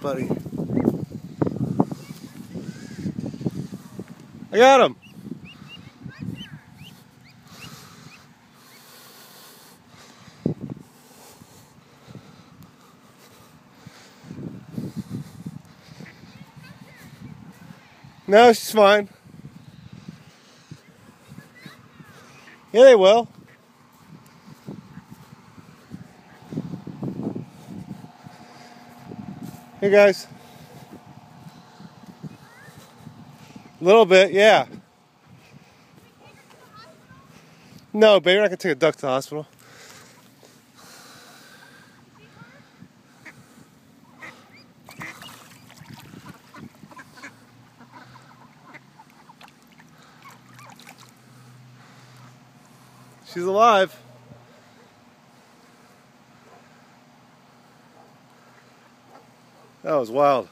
buddy. I got him. No, she's fine. Yeah, they will. Hey guys. A little bit, yeah. No, baby, I can take a duck to the hospital. She's alive. That was wild.